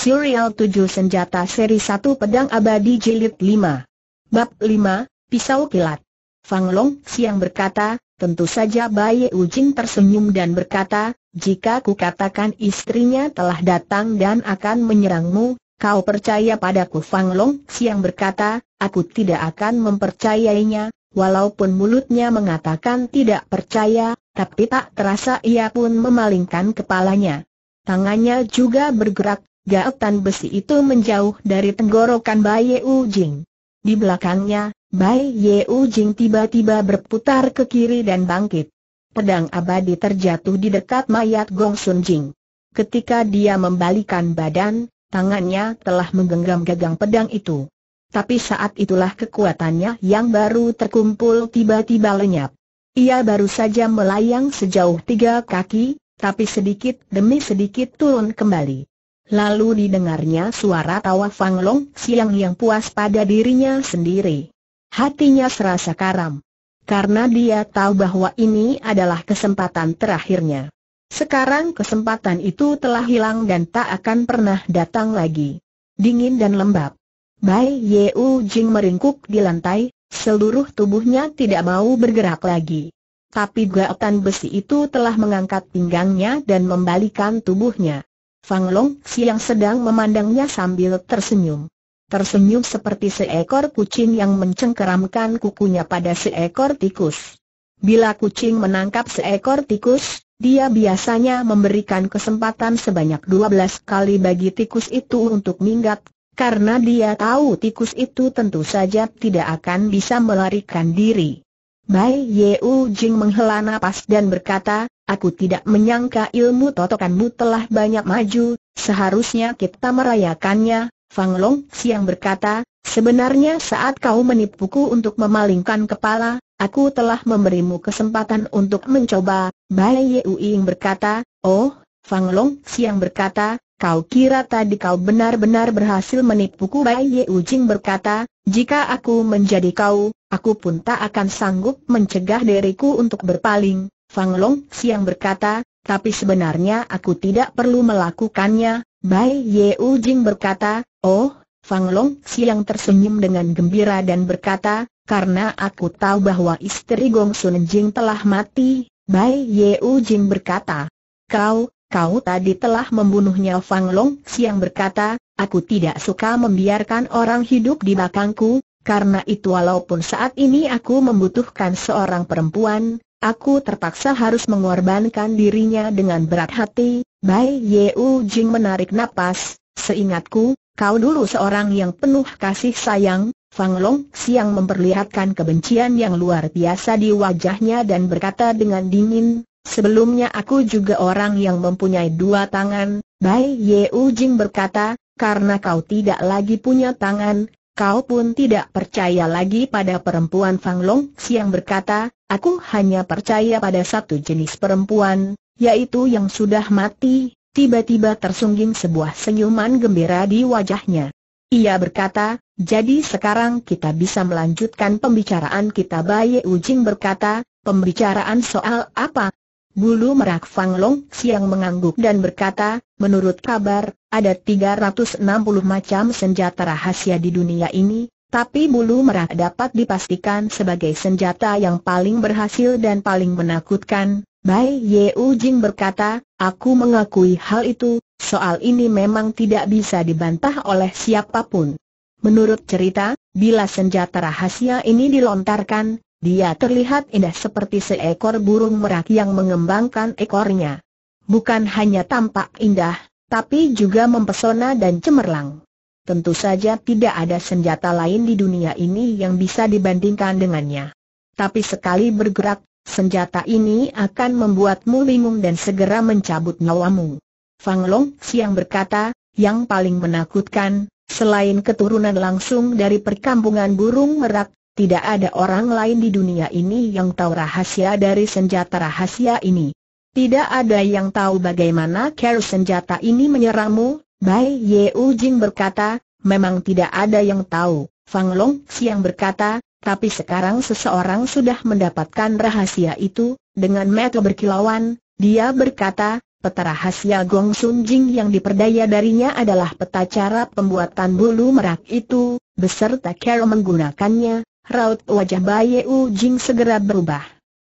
Serial 7 Senjata Seri 1 Pedang Abadi Jilid 5 Bab 5, Pisau Kilat. Fang Long siang berkata, tentu saja Bayi Ujing tersenyum dan berkata, jika ku katakan istrinya telah datang dan akan menyerangmu, kau percaya padaku Fang Long siang berkata, aku tidak akan mempercayainya, walaupun mulutnya mengatakan tidak percaya, tapi tak terasa ia pun memalingkan kepalanya. Tangannya juga bergerak, gaetan besi itu menjauh dari tenggorokan Bai Ujing. Di belakangnya, Bai Ujing tiba-tiba berputar ke kiri dan bangkit. Pedang abadi terjatuh di dekat mayat Gong Sun Jing. Ketika dia membalikan badan, tangannya telah menggenggam gagang pedang itu. Tapi saat itulah kekuatannya yang baru terkumpul tiba-tiba lenyap. Ia baru saja melayang sejauh tiga kaki, tapi sedikit demi sedikit turun kembali. Lalu didengarnya suara tawa Fang Long siang yang puas pada dirinya sendiri. Hatinya serasa karam. Karena dia tahu bahwa ini adalah kesempatan terakhirnya. Sekarang kesempatan itu telah hilang dan tak akan pernah datang lagi. Dingin dan lembab. Bai Yeu Jing meringkuk di lantai, seluruh tubuhnya tidak mau bergerak lagi. Tapi gaetan besi itu telah mengangkat pinggangnya dan membalikan tubuhnya. Fang Long siang sedang memandangnya sambil tersenyum. Tersenyum seperti seekor kucing yang mencengkeramkan kukunya pada seekor tikus. Bila kucing menangkap seekor tikus, dia biasanya memberikan kesempatan sebanyak 12 kali bagi tikus itu untuk minggat, karena dia tahu tikus itu tentu saja tidak akan bisa melarikan diri. Bai Yeu Jing menghela napas dan berkata, aku tidak menyangka ilmu totokanmu telah banyak maju, seharusnya kita merayakannya. Fang Long siang berkata, sebenarnya saat kau menipuku untuk memalingkan kepala, aku telah memberimu kesempatan untuk mencoba. Bai Yeu Ying berkata, oh, Fang Long siang berkata, kau kira tadi kau benar-benar berhasil menipuku Bai Yeu Jing berkata, jika aku menjadi kau, aku pun tak akan sanggup mencegah diriku untuk berpaling. Fang Long siang berkata, tapi sebenarnya aku tidak perlu melakukannya. Bai Yeu Jing berkata, oh, Fang Long siang tersenyum dengan gembira dan berkata, karena aku tahu bahwa istri Gong Sun Jing telah mati. Bai Yeu Jing berkata, kau, kau tadi telah membunuhnya Fang Long siang berkata, aku tidak suka membiarkan orang hidup di belakangku, karena itu walaupun saat ini aku membutuhkan seorang perempuan, aku terpaksa harus mengorbankan dirinya dengan berat hati. Bai Yeu Jing menarik napas, seingatku, kau dulu seorang yang penuh kasih sayang, Fang Long siang memperlihatkan kebencian yang luar biasa di wajahnya dan berkata dengan dingin, sebelumnya aku juga orang yang mempunyai dua tangan, Bai Yeu Jing berkata, karena kau tidak lagi punya tangan, Kau pun tidak percaya lagi pada perempuan Fang Long Siang berkata, aku hanya percaya pada satu jenis perempuan, yaitu yang sudah mati. Tiba-tiba tersungging sebuah senyuman gembira di wajahnya. Ia berkata, jadi sekarang kita bisa melanjutkan pembicaraan kita Baye Ujing berkata, pembicaraan soal apa? Bulu merak Fang Long siang mengangguk dan berkata, menurut kabar, ada 360 macam senjata rahasia di dunia ini, tapi bulu merak dapat dipastikan sebagai senjata yang paling berhasil dan paling menakutkan. Bai Yeu Jing berkata, aku mengakui hal itu, soal ini memang tidak bisa dibantah oleh siapa pun. Menurut cerita, bila senjata rahasia ini dilontarkan, dia terlihat indah seperti seekor burung merak yang mengembangkan ekornya. Bukan hanya tampak indah, tapi juga mempesona dan cemerlang. Tentu saja tidak ada senjata lain di dunia ini yang bisa dibandingkan dengannya. Tapi sekali bergerak, senjata ini akan membuatmu bingung dan segera mencabut nyawamu. Fang Long siang berkata, yang paling menakutkan, selain keturunan langsung dari perkampungan burung merak, tidak ada orang lain di dunia ini yang tahu rahasia dari senjata rahasia ini. Tidak ada yang tahu bagaimana cara senjata ini menyerangmu, Bai Yeu Jing berkata, memang tidak ada yang tahu. Fang Long Siang berkata, tapi sekarang seseorang sudah mendapatkan rahasia itu, dengan mata berkilauan, dia berkata, peta rahasia Gong Sun Jing yang diperdaya darinya adalah peta cara pembuatan bulu merak itu, beserta cara menggunakannya, raut wajah Baye Jing segera berubah.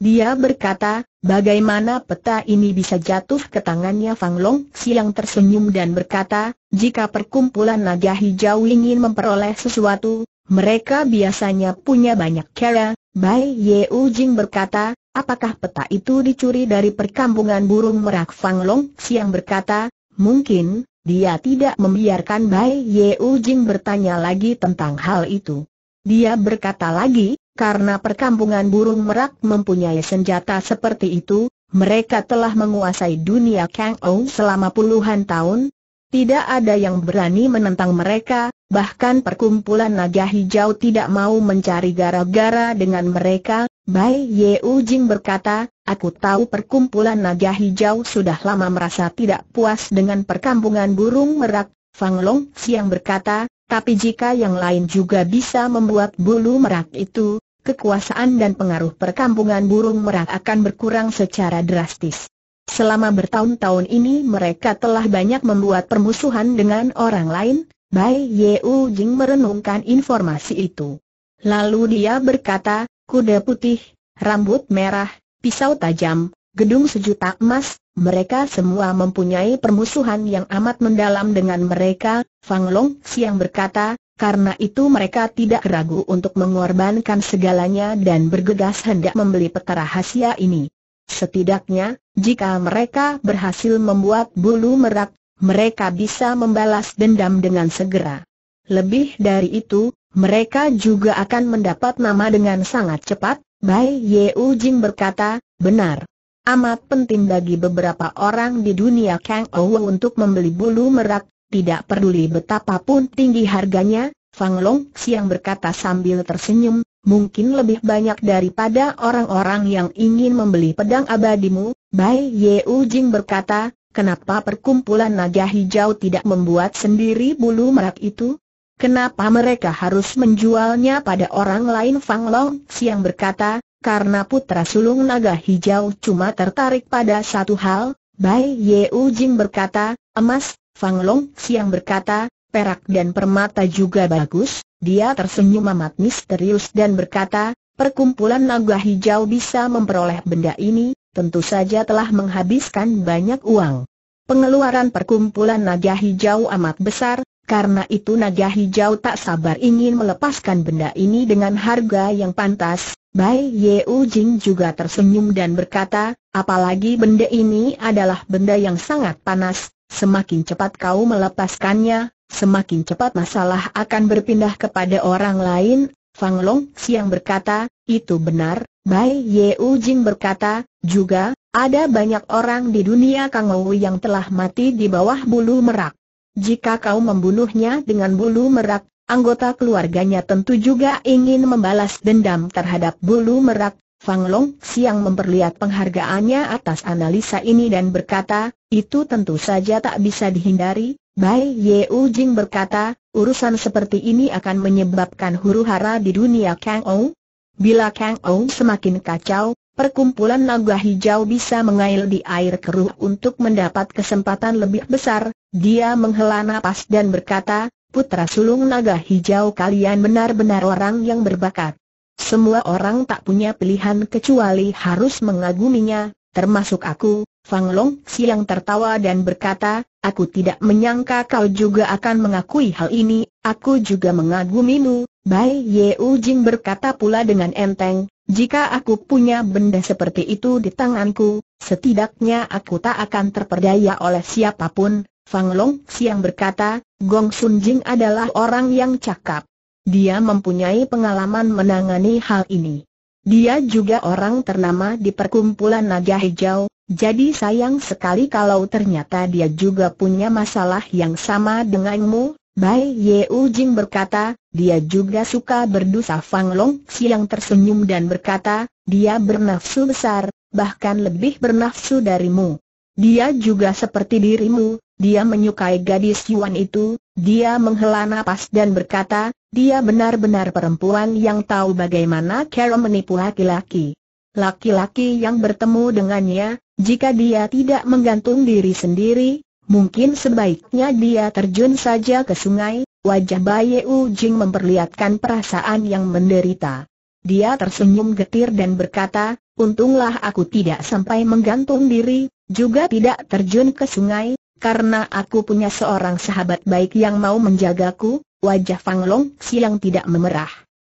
Dia berkata, bagaimana peta ini bisa jatuh ke tangannya Fang Long Siang tersenyum dan berkata, jika perkumpulan naga hijau ingin memperoleh sesuatu, mereka biasanya punya banyak cara. Bai Ye Jing berkata, apakah peta itu dicuri dari perkampungan burung merak Fang Long Siang berkata, mungkin, dia tidak membiarkan Bai Ye Jing bertanya lagi tentang hal itu. Dia berkata lagi, karena perkampungan burung merak mempunyai senjata seperti itu, mereka telah menguasai dunia Kang Ou selama puluhan tahun. Tidak ada yang berani menentang mereka, bahkan perkumpulan naga hijau tidak mau mencari gara-gara dengan mereka. Bai Ye Jing berkata, aku tahu perkumpulan naga hijau sudah lama merasa tidak puas dengan perkampungan burung merak. Fang Long Siang berkata, tapi jika yang lain juga bisa membuat bulu merak itu, kekuasaan dan pengaruh perkampungan burung merak akan berkurang secara drastis. Selama bertahun-tahun ini mereka telah banyak membuat permusuhan dengan orang lain, Bai Yeu Jing merenungkan informasi itu. Lalu dia berkata, kuda putih, rambut merah, pisau tajam, gedung sejuta emas, mereka semua mempunyai permusuhan yang amat mendalam dengan mereka, Fang Long Siang berkata, karena itu mereka tidak ragu untuk mengorbankan segalanya dan bergegas hendak membeli peta rahasia ini. Setidaknya, jika mereka berhasil membuat bulu merak, mereka bisa membalas dendam dengan segera. Lebih dari itu, mereka juga akan mendapat nama dengan sangat cepat, Bai Ye Jing berkata, benar. Amat penting bagi beberapa orang di dunia Kang Ou untuk membeli bulu merak, tidak peduli betapapun tinggi harganya, Fang Long Siang berkata sambil tersenyum, mungkin lebih banyak daripada orang-orang yang ingin membeli pedang abadimu. Bai Ye Jing berkata, kenapa perkumpulan naga hijau tidak membuat sendiri bulu merak itu? Kenapa mereka harus menjualnya pada orang lain? Fang Long Siang berkata, karena putra sulung naga hijau cuma tertarik pada satu hal. Bai Ye Jing berkata, emas, Fang Long Siang berkata, perak dan permata juga bagus, dia tersenyum amat misterius dan berkata, perkumpulan naga hijau bisa memperoleh benda ini, tentu saja telah menghabiskan banyak uang. Pengeluaran perkumpulan naga hijau amat besar, karena itu naga hijau tak sabar ingin melepaskan benda ini dengan harga yang pantas. Bai Ye Jing juga tersenyum dan berkata, apalagi benda ini adalah benda yang sangat panas, Semakin cepat kau melepaskannya, semakin cepat masalah akan berpindah kepada orang lain. Fang Long Siang berkata, itu benar. Bai Ye Jing berkata, juga, ada banyak orang di dunia Kangou yang telah mati di bawah bulu merak. Jika kau membunuhnya dengan bulu merak, anggota keluarganya tentu juga ingin membalas dendam terhadap bulu merak. Fang Long Siang memperlihat penghargaannya atas analisa ini dan berkata, itu tentu saja tak bisa dihindari, Bai Ye Jing berkata, urusan seperti ini akan menyebabkan huru hara di dunia Kang Ou. Bila Kang Ou semakin kacau, perkumpulan naga hijau bisa mengail di air keruh untuk mendapat kesempatan lebih besar. Dia menghela napas dan berkata, putra sulung naga hijau kalian benar-benar orang yang berbakat. Semua orang tak punya pilihan kecuali harus mengaguminya, termasuk aku, Fang Long Siang tertawa dan berkata, aku tidak menyangka kau juga akan mengakui hal ini, aku juga mengagumimu, Bai Ye Jing berkata pula dengan enteng, jika aku punya benda seperti itu di tanganku, setidaknya aku tak akan terperdaya oleh siapa pun, Fang Long Siang berkata, Gong Sun Jing adalah orang yang cakap. Dia mempunyai pengalaman menangani hal ini. Dia juga orang ternama di perkumpulan naga hijau, jadi sayang sekali kalau ternyata dia juga punya masalah yang sama denganmu. Bai Ye Jing berkata, dia juga suka berdosa Fang Long Siang tersenyum dan berkata, dia bernafsu besar, bahkan lebih bernafsu darimu. Dia juga seperti dirimu, dia menyukai gadis Yuan itu, dia menghela napas dan berkata, dia benar-benar perempuan yang tahu bagaimana cara menipu laki-laki. Laki-laki yang bertemu dengannya, jika dia tidak menggantung diri sendiri, mungkin sebaiknya dia terjun saja ke sungai, wajah Baye Ujing memperlihatkan perasaan yang menderita. Dia tersenyum getir dan berkata, untunglah aku tidak sampai menggantung diri, juga tidak terjun ke sungai, karena aku punya seorang sahabat baik yang mau menjagaku, wajah Fang Long siang tidak memerah.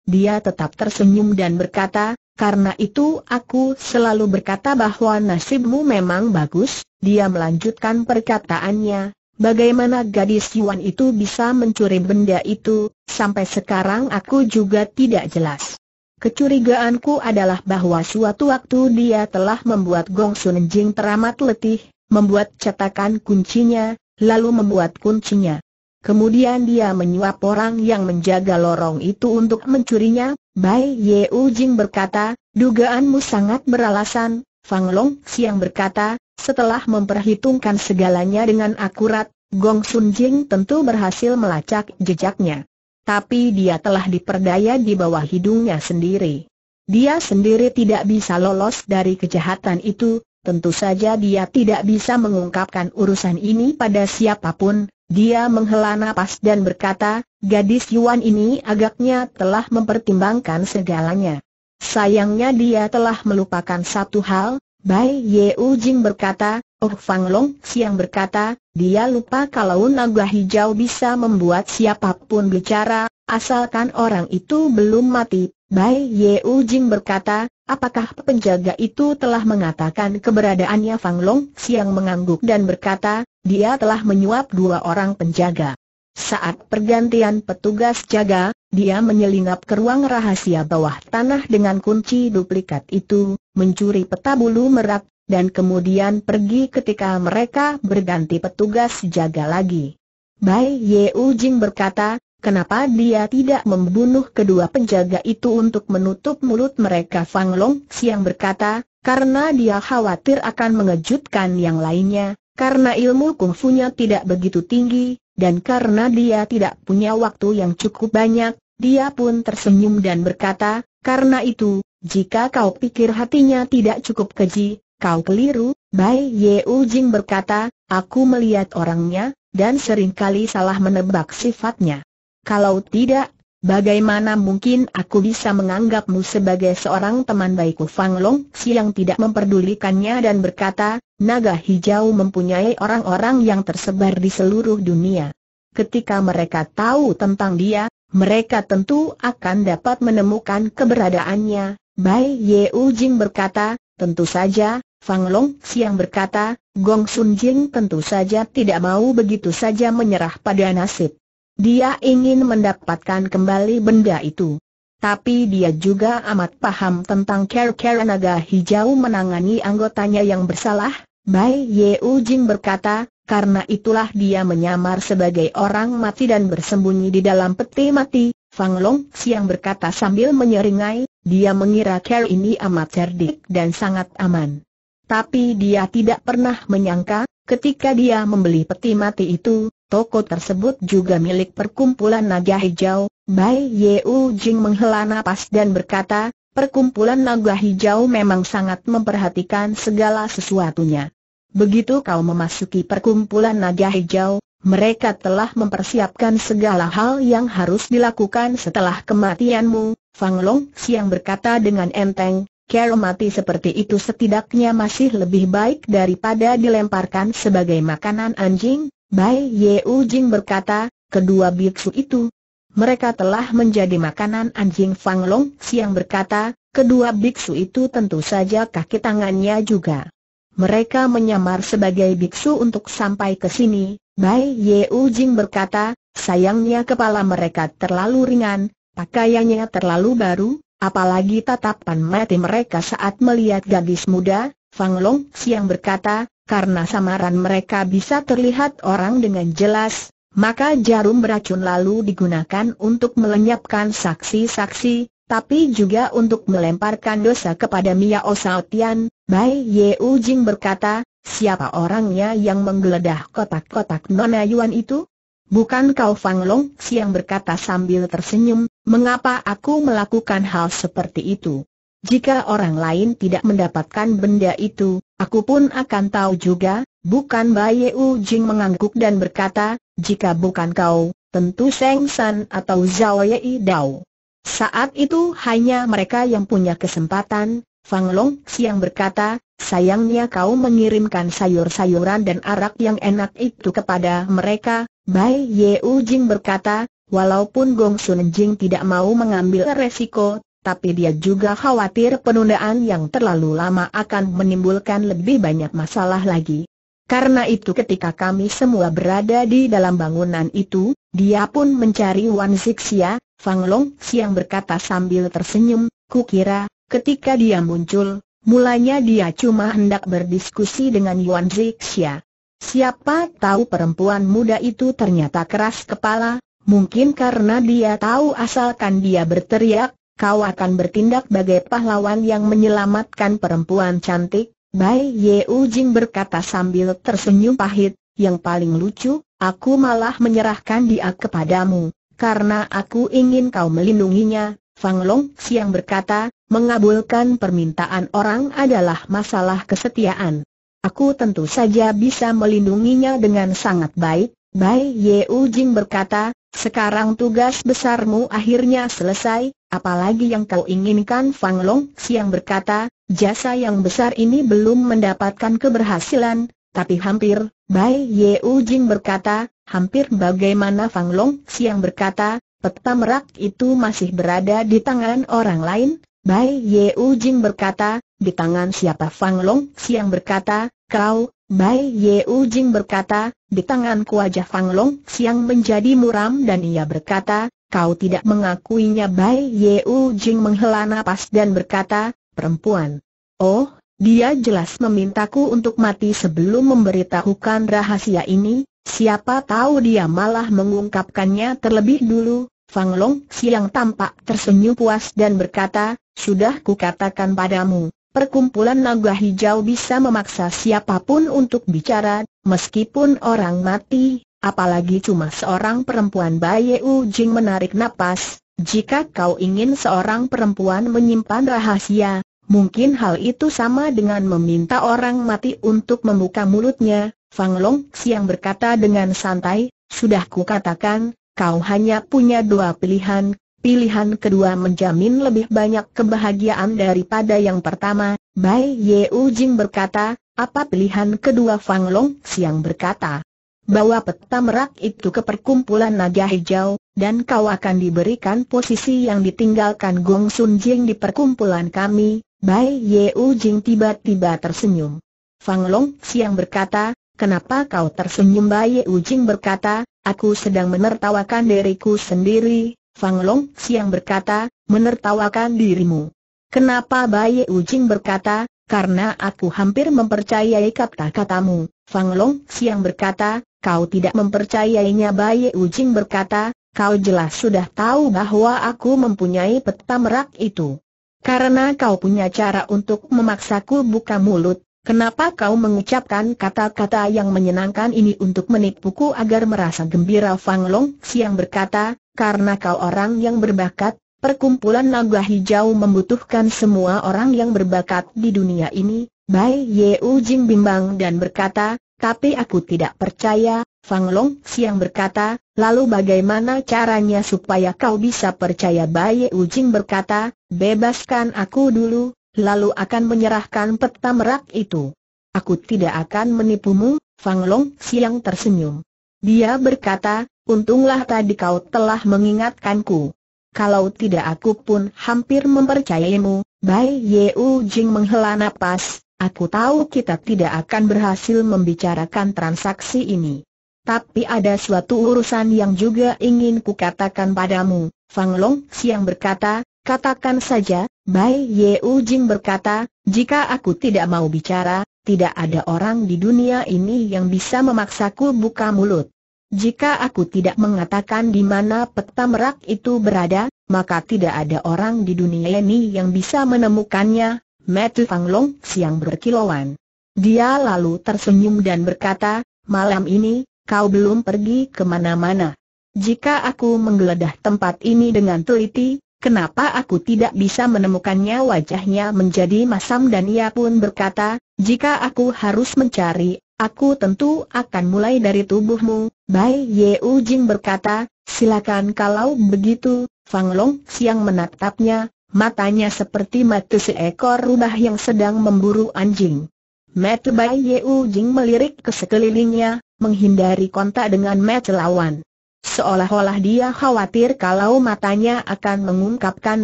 Dia tetap tersenyum dan berkata, karena itu aku selalu berkata bahwa nasibmu memang bagus, dia melanjutkan perkataannya, bagaimana gadis Yuan itu bisa mencuri benda itu, sampai sekarang aku juga tidak jelas. Kecurigaanku adalah bahwa suatu waktu dia telah membuat Gong Sun Jing teramat letih, membuat cetakan kuncinya, lalu membuat kuncinya. Kemudian dia menyuap orang yang menjaga lorong itu untuk mencurinya, Bai Ye Jing berkata, dugaanmu sangat beralasan, Fang Long Siang berkata, setelah memperhitungkan segalanya dengan akurat, Gong Sun Jing tentu berhasil melacak jejaknya. Tapi dia telah diperdaya di bawah hidungnya sendiri. Dia sendiri tidak bisa lolos dari kejahatan itu, tentu saja dia tidak bisa mengungkapkan urusan ini pada siapa pun, dia menghela napas dan berkata, gadis Yuan ini agaknya telah mempertimbangkan segalanya. Sayangnya dia telah melupakan satu hal, Bai Ye Jing berkata, Oh Fang Long Siang berkata, dia lupa kalau naga hijau bisa membuat siapa pun bicara, asalkan orang itu belum mati. Bai Ye Jing berkata, apakah penjaga itu telah mengatakan keberadaannya Fang Long Siang mengangguk dan berkata, dia telah menyuap dua orang penjaga. Saat pergantian petugas jaga, dia menyelinap ke ruang rahasia bawah tanah dengan kunci duplikat itu, mencuri peta bulu merak, dan kemudian pergi ketika mereka berganti petugas jaga lagi. Bai Ye Jing berkata, kenapa dia tidak membunuh kedua penjaga itu untuk menutup mulut mereka Fang Long Siang berkata, karena dia khawatir akan mengejutkan yang lainnya, karena ilmu kungfunya tidak begitu tinggi, dan karena dia tidak punya waktu yang cukup banyak, dia pun tersenyum dan berkata, karena itu, jika kau pikir hatinya tidak cukup keji, kau keliru, Bai Ye Jing berkata, aku melihat orangnya, dan sering kali salah menebak sifatnya. Kalau tidak, Bagaimana mungkin aku bisa menganggapmu sebagai seorang teman baikku Fang Long Siang tidak memperdulikannya dan berkata, naga hijau mempunyai orang-orang yang tersebar di seluruh dunia. Ketika mereka tahu tentang dia, mereka tentu akan dapat menemukan keberadaannya. Bai Ye Jing berkata, tentu saja, Fang Long Siang berkata, Gong Sun Jing tentu saja tidak mau begitu saja menyerah pada nasib. Dia ingin mendapatkan kembali benda itu. Tapi dia juga amat paham tentang cara-cara naga hijau menangani anggotanya yang bersalah. Bai Ye Jing berkata, karena itulah dia menyamar sebagai orang mati dan bersembunyi di dalam peti mati. Fang Long Siang berkata sambil menyeringai, dia mengira Care ini amat cerdik dan sangat aman. Tapi dia tidak pernah menyangka, ketika dia membeli peti mati itu, Toko tersebut juga milik perkumpulan naga hijau, Bai Yeu Jing menghela napas dan berkata, perkumpulan naga hijau memang sangat memperhatikan segala sesuatunya. Begitu kau memasuki perkumpulan naga hijau, mereka telah mempersiapkan segala hal yang harus dilakukan setelah kematianmu, Fang Long Siang berkata dengan enteng, Cara mati seperti itu setidaknya masih lebih baik daripada dilemparkan sebagai makanan anjing, Bai Ye Jing berkata, kedua biksu itu, mereka telah menjadi makanan anjing Fang Long Siang berkata, kedua biksu itu tentu saja kaki tangannya juga. Mereka menyamar sebagai biksu untuk sampai ke sini, Bai Ye Jing berkata, sayangnya kepala mereka terlalu ringan, pakaiannya terlalu baru, apalagi tatapan mati mereka saat melihat gadis muda, Fang Long Siang berkata, karena samaran mereka bisa terlihat orang dengan jelas, maka jarum beracun lalu digunakan untuk melenyapkan saksi-saksi, tapi juga untuk melemparkan dosa kepada Mia Osaotian. Bai Ye Jing berkata, siapa orangnya yang menggeledah kotak-kotak Nona Yuan itu? Bukan kau Fang Long Siang berkata sambil tersenyum, mengapa aku melakukan hal seperti itu? jika orang lain tidak mendapatkan benda itu, aku pun akan tahu juga, bukan Baye Jing mengangguk dan berkata, jika bukan kau, tentu Seng San atau Zhao Yei Dao. Saat itu hanya mereka yang punya kesempatan, Fang Long siang berkata, sayangnya kau mengirimkan sayur-sayuran dan arak yang enak itu kepada mereka, Bai Yeu Jing berkata, walaupun Gong Sun Jing tidak mau mengambil resiko, tapi dia juga khawatir penundaan yang terlalu lama akan menimbulkan lebih banyak masalah lagi. Karena itu ketika kami semua berada di dalam bangunan itu, dia pun mencari Wan Zixia, Fang Long siang berkata sambil tersenyum, kukira, ketika dia muncul, mulanya dia cuma hendak berdiskusi dengan Yuan Zixia. Siapa tahu perempuan muda itu ternyata keras kepala, mungkin karena dia tahu asalkan dia berteriak, kau akan bertindak bagai pahlawan yang menyelamatkan perempuan cantik. Bai Ye Jing berkata sambil tersenyum pahit, yang paling lucu, aku malah menyerahkan dia kepadamu, karena aku ingin kau melindunginya. Fang Long siang berkata, mengabulkan permintaan orang adalah masalah kesetiaan. Aku tentu saja bisa melindunginya dengan sangat baik. Bai Ye Jing berkata, sekarang tugas besarmu akhirnya selesai, apalagi yang kau inginkan Fang Long Siang berkata, jasa yang besar ini belum mendapatkan keberhasilan, tapi hampir, Bai Ye Jing berkata, hampir bagaimana Fang Long Siang berkata, peta merak itu masih berada di tangan orang lain, Bai Ye Jing berkata, di tangan siapa Fang Long Siang berkata, kau, Bai Ye Jing berkata, di tanganku wajah Fang Long Siang menjadi muram dan ia berkata, kau tidak mengakuinya Bai Ye Jing menghela napas dan berkata, perempuan. Oh, dia jelas memintaku untuk mati sebelum memberitahukan rahasia ini, siapa tahu dia malah mengungkapkannya terlebih dulu. Fang Long Siang tampak tersenyum puas dan berkata, sudah kukatakan padamu, Perkumpulan naga hijau bisa memaksa siapa pun untuk bicara, meskipun orang mati, apalagi cuma seorang perempuan Baye Jing menarik napas. Jika kau ingin seorang perempuan menyimpan rahasia, mungkin hal itu sama dengan meminta orang mati untuk membuka mulutnya. Fang Long Siang berkata dengan santai, sudah kukatakan, kau hanya punya dua pilihan, Pilihan kedua menjamin lebih banyak kebahagiaan daripada yang pertama, Bai Ye Jing berkata, apa pilihan kedua? Fang Long Siang berkata, bawa peta merak itu ke perkumpulan naga hijau, dan kau akan diberikan posisi yang ditinggalkan Gong Sun Jing di perkumpulan kami, Bai Ye Jing tiba-tiba tersenyum. Fang Long Siang berkata, kenapa kau tersenyum? Bai Ye Jing berkata, aku sedang menertawakan diriku sendiri, Fang Long Siang berkata, menertawakan dirimu. Kenapa Baye Ujing berkata, karena aku hampir mempercayai kata-katamu. Fang Long Siang berkata, kau tidak mempercayainya Baye Ujing berkata, kau jelas sudah tahu bahwa aku mempunyai peta merak itu. Karena kau punya cara untuk memaksaku buka mulut, Kenapa kau mengucapkan kata-kata yang menyenangkan ini untuk menipuku agar merasa gembira? Fang Long Siang berkata, karena kau orang yang berbakat, perkumpulan naga hijau membutuhkan semua orang yang berbakat di dunia ini. Bai Ye Jing bimbang dan berkata, tapi aku tidak percaya, Fang Long Siang berkata, lalu bagaimana caranya supaya kau bisa percaya? Bai Ye Jing berkata, bebaskan aku dulu, lalu akan menyerahkan peta merak itu. Aku tidak akan menipumu, Fang Long Siang tersenyum. Dia berkata, Untunglah tadi kau telah mengingatkanku. Kalau tidak aku pun hampir mempercayaimu, Bai Yeu Jing menghela napas, aku tahu kita tidak akan berhasil membicarakan transaksi ini. Tapi ada suatu urusan yang juga ingin kukatakan padamu, Fang Long Siang berkata, katakan saja, Bai Yeu Jing berkata, jika aku tidak mau bicara, tidak ada orang di dunia ini yang bisa memaksaku buka mulut. Jika aku tidak mengatakan di mana peta merak itu berada, maka tidak ada orang di dunia ini yang bisa menemukannya. Metu Fang Long siang berkilauan. Dia lalu tersenyum dan berkata, malam ini, kau belum pergi ke mana-mana. Jika aku menggeledah tempat ini dengan teliti, kenapa aku tidak bisa menemukannya wajahnya menjadi masam dan ia pun berkata, jika aku harus mencari, aku tentu akan mulai dari tubuhmu, Bai Yeu Jing berkata, silakan kalau begitu, Fang Long siang menatapnya, matanya seperti mata seekor rubah yang sedang memburu anjing. Mata Bai Yeu Jing melirik ke sekelilingnya, menghindari kontak dengan mata lawan. Seolah-olah dia khawatir kalau matanya akan mengungkapkan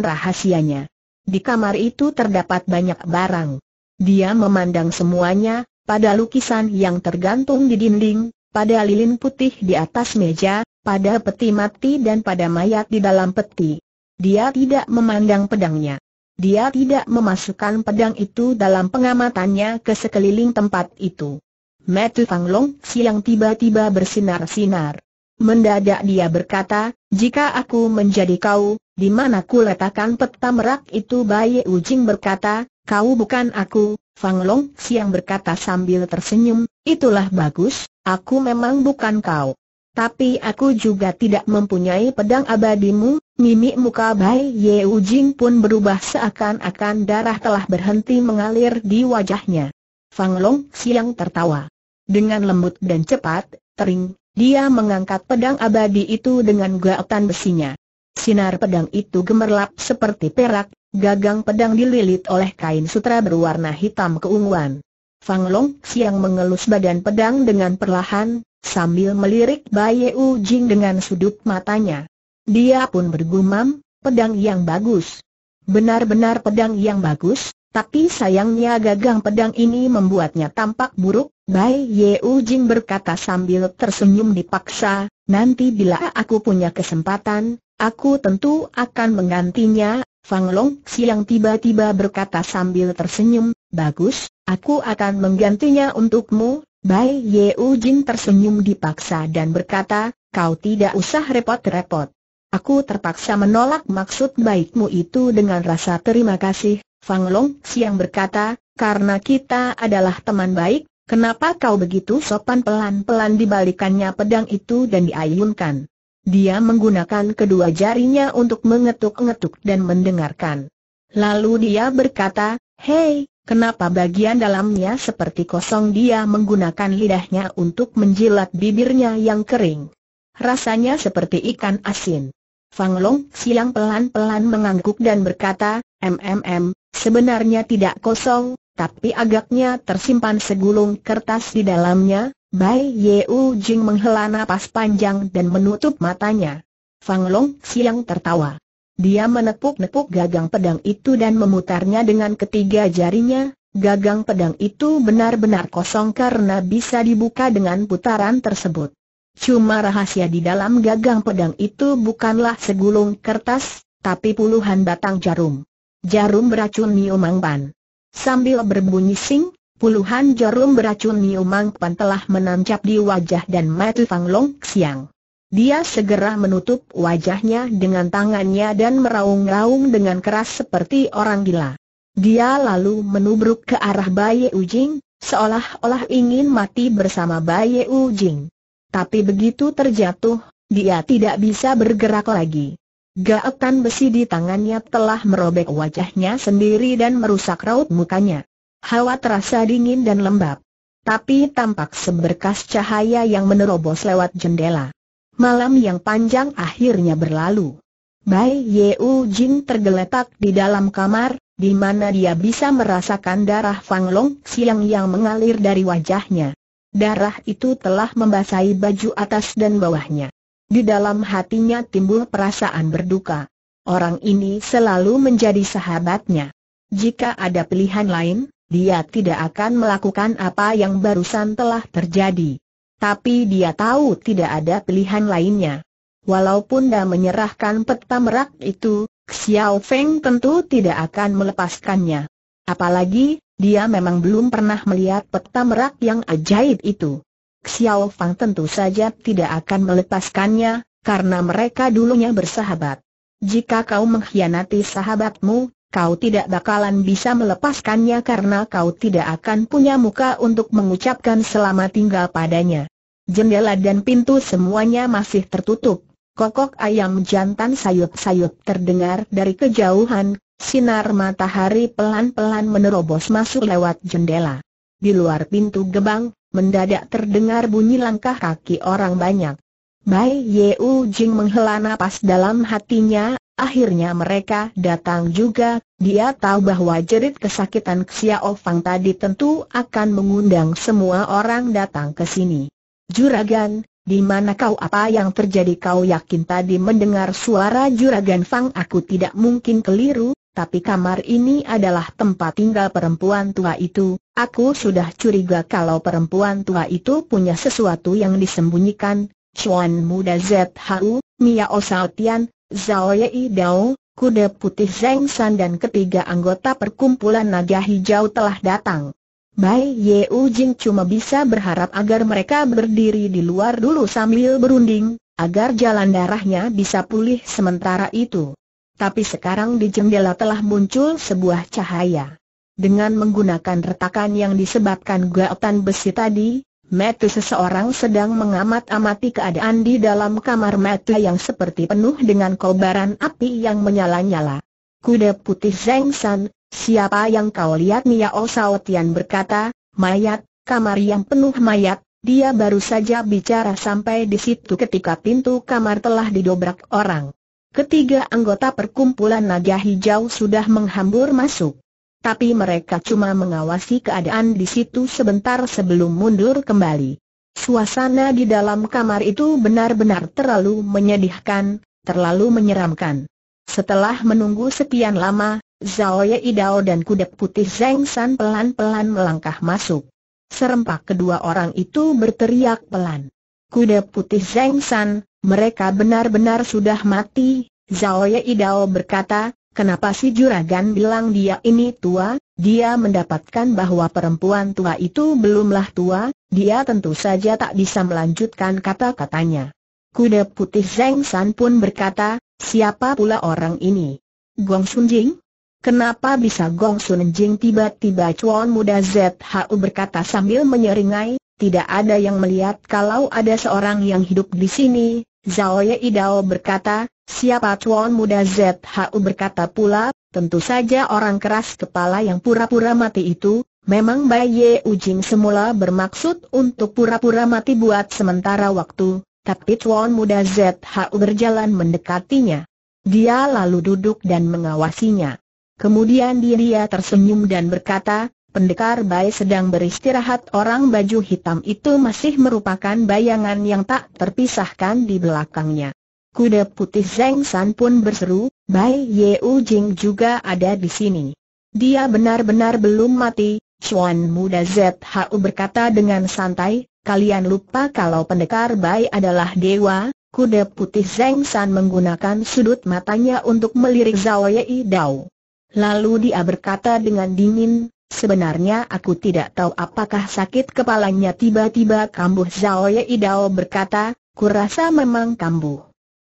rahasianya. Di kamar itu terdapat banyak barang. Dia memandang semuanya, pada lukisan yang tergantung di dinding, pada lilin putih di atas meja, pada peti mati dan pada mayat di dalam peti. Dia tidak memandang pedangnya. Dia tidak memasukkan pedang itu dalam pengamatannya ke sekeliling tempat itu. Metu Fang Long siang tiba-tiba bersinar-sinar. Mendadak dia berkata, jika aku menjadi kau, di mana ku letakkan peta merak itu Bayi Ujing berkata, kau bukan aku, Fang Long siang berkata sambil tersenyum, itulah bagus, aku memang bukan kau. Tapi aku juga tidak mempunyai pedang abadimu, mimik muka Bai Ye Jing pun berubah seakan-akan darah telah berhenti mengalir di wajahnya. Fang Long siang tertawa. Dengan lembut dan cepat, tering, dia mengangkat pedang abadi itu dengan gaetan besinya. Sinar pedang itu gemerlap seperti perak, gagang pedang dililit oleh kain sutra berwarna hitam keunguan. Fang Long siang mengelus badan pedang dengan perlahan, sambil melirik Baye Jing dengan sudut matanya. Dia pun bergumam, pedang yang bagus. Benar-benar pedang yang bagus, tapi sayangnya gagang pedang ini membuatnya tampak buruk, Bai Yeu Jing berkata sambil tersenyum dipaksa, nanti bila aku punya kesempatan, aku tentu akan menggantinya, Fang Long siang tiba-tiba berkata sambil tersenyum, bagus, Aku akan menggantinya untukmu, Bai Yeu Jin tersenyum dipaksa dan berkata, kau tidak usah repot-repot. Aku terpaksa menolak maksud baikmu itu dengan rasa terima kasih, Fang Long siang berkata, karena kita adalah teman baik, kenapa kau begitu sopan pelan-pelan dibalikannya pedang itu dan diayunkan. Dia menggunakan kedua jarinya untuk mengetuk-ngetuk dan mendengarkan. Lalu dia berkata, Hei, Kenapa bagian dalamnya seperti kosong dia menggunakan lidahnya untuk menjilat bibirnya yang kering. Rasanya seperti ikan asin. Fang Long siang pelan-pelan mengangguk dan berkata, MMM, sebenarnya tidak kosong, tapi agaknya tersimpan segulung kertas di dalamnya. Bai Yeu Jing menghela napas panjang dan menutup matanya. Fang Long siang tertawa. Dia menepuk-nepuk gagang pedang itu dan memutarnya dengan ketiga jarinya, gagang pedang itu benar-benar kosong karena bisa dibuka dengan putaran tersebut. Cuma rahasia di dalam gagang pedang itu bukanlah segulung kertas, tapi puluhan batang jarum. Jarum beracun Niumangpan. Sambil berbunyi sing, puluhan jarum beracun Niumangpan telah menancap di wajah dan mata Fang Long Xiang. Dia segera menutup wajahnya dengan tangannya dan meraung-raung dengan keras seperti orang gila. Dia lalu menubruk ke arah Baye Ujing, seolah-olah ingin mati bersama Baye Ujing. Tapi begitu terjatuh, dia tidak bisa bergerak lagi. Gaetan besi di tangannya telah merobek wajahnya sendiri dan merusak raut mukanya. Hawa terasa dingin dan lembab. Tapi tampak seberkas cahaya yang menerobos lewat jendela. Malam yang panjang akhirnya berlalu. Bai Yeu Jin tergeletak di dalam kamar, di mana dia bisa merasakan darah Fang Long siang yang mengalir dari wajahnya. Darah itu telah membasahi baju atas dan bawahnya. Di dalam hatinya timbul perasaan berduka. Orang ini selalu menjadi sahabatnya. Jika ada pilihan lain, dia tidak akan melakukan apa yang barusan telah terjadi. Tapi dia tahu tidak ada pilihan lainnya. Walaupun dia menyerahkan peta merak itu, Xiao Feng tentu tidak akan melepaskannya. Apalagi, dia memang belum pernah melihat peta merak yang ajaib itu. Xiao Feng tentu saja tidak akan melepaskannya, karena mereka dulunya bersahabat. Jika kau mengkhianati sahabatmu, kau tidak bakalan bisa melepaskannya karena kau tidak akan punya muka untuk mengucapkan selamat tinggal padanya. Jendela dan pintu semuanya masih tertutup. kokok ayam jantan sayup-sayup terdengar dari kejauhan, sinar matahari pelan-pelan menerobos masuk lewat jendela. Di luar pintu gebang, mendadak terdengar bunyi langkah kaki orang banyak. Bai Yeu Jing menghela napas dalam hatinya, akhirnya mereka datang juga, dia tahu bahwa jerit kesakitan Xiao Fang tadi tentu akan mengundang semua orang datang ke sini. Juragan, di mana kau? Apa yang terjadi? Kau yakin tadi mendengar suara Juragan Fang? Aku tidak mungkin keliru, tapi kamar ini adalah tempat tinggal perempuan tua itu, aku sudah curiga kalau perempuan tua itu punya sesuatu yang disembunyikan, Chuan muda ZHU, Mia Osaotian, Zhao Yei Dao, kuda putih Zeng San dan ketiga anggota perkumpulan naga hijau telah datang. Bai Yeu Jing cuma bisa berharap agar mereka berdiri di luar dulu sambil berunding, agar jalan darahnya bisa pulih sementara itu. Tapi sekarang di jendela telah muncul sebuah cahaya. Dengan menggunakan retakan yang disebabkan gaotan besi tadi, Metu seseorang sedang mengamat-amati keadaan di dalam kamar Metu yang seperti penuh dengan kobaran api yang menyala-nyala. Kuda putih Zeng San, siapa yang kau lihat Mia Osaotian berkata, mayat, kamar yang penuh mayat, dia baru saja bicara sampai di situ ketika pintu kamar telah didobrak orang. Ketiga anggota perkumpulan naga hijau sudah menghambur masuk. Tapi mereka cuma mengawasi keadaan di situ sebentar sebelum mundur kembali. Suasana di dalam kamar itu benar-benar terlalu menyedihkan, terlalu menyeramkan. Setelah menunggu sekian lama, Zhao Idao dan kuda putih Zeng San pelan-pelan melangkah masuk. Serempak kedua orang itu berteriak pelan. Kuda putih Zeng San, mereka benar-benar sudah mati, Zhao Idao berkata, kenapa si juragan bilang dia ini tua, dia mendapatkan bahwa perempuan tua itu belumlah tua, dia tentu saja tak bisa melanjutkan kata-katanya. Kuda putih Zeng San pun berkata, siapa pula orang ini? Gong Sun Jing? Kenapa bisa Gong Sun Jing tiba-tiba Chuan muda ZHU berkata sambil menyeringai, tidak ada yang melihat kalau ada seorang yang hidup di sini, Zhao Idao berkata, siapa tuan muda ZHU berkata pula, tentu saja orang keras kepala yang pura-pura mati itu, memang Bai Ye Ujing semula bermaksud untuk pura-pura mati buat sementara waktu, tapi tuan muda ZHU berjalan mendekatinya. Dia lalu duduk dan mengawasinya. Kemudian dia tersenyum dan berkata, pendekar Bai sedang beristirahat orang baju hitam itu masih merupakan bayangan yang tak terpisahkan di belakangnya. Kuda putih Zeng San pun berseru, Bai Yeu Jing juga ada di sini. Dia benar-benar belum mati, Chuan muda ZHU berkata dengan santai, kalian lupa kalau pendekar Bai adalah dewa, kuda putih Zeng San menggunakan sudut matanya untuk melirik Zhao Yei Dao. Lalu dia berkata dengan dingin, Sebenarnya aku tidak tahu apakah sakit kepalanya tiba-tiba kambuh Zhao Idao berkata, kurasa memang kambuh.